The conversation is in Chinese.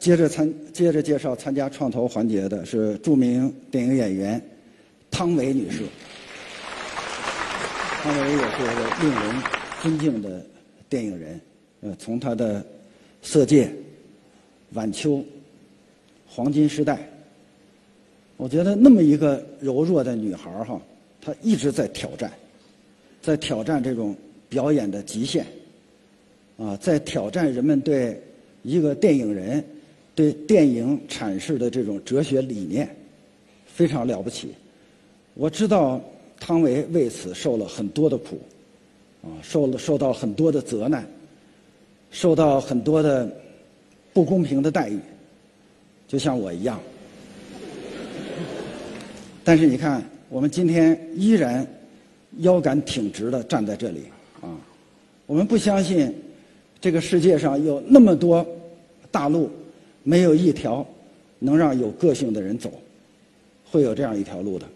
接着参接着介绍参加创投环节的是著名电影演员汤唯女士。汤唯也是个令人尊敬的电影人，呃，从她的《色戒》《晚秋》《黄金时代》，我觉得那么一个柔弱的女孩哈，她一直在挑战，在挑战这种表演的极限，啊，在挑战人们对一个电影人对电影阐释的这种哲学理念，非常了不起。我知道。汤唯为此受了很多的苦，啊，受了受到很多的责难，受到很多的不公平的待遇，就像我一样。但是你看，我们今天依然腰杆挺直的站在这里，啊，我们不相信这个世界上有那么多大陆，没有一条能让有个性的人走，会有这样一条路的。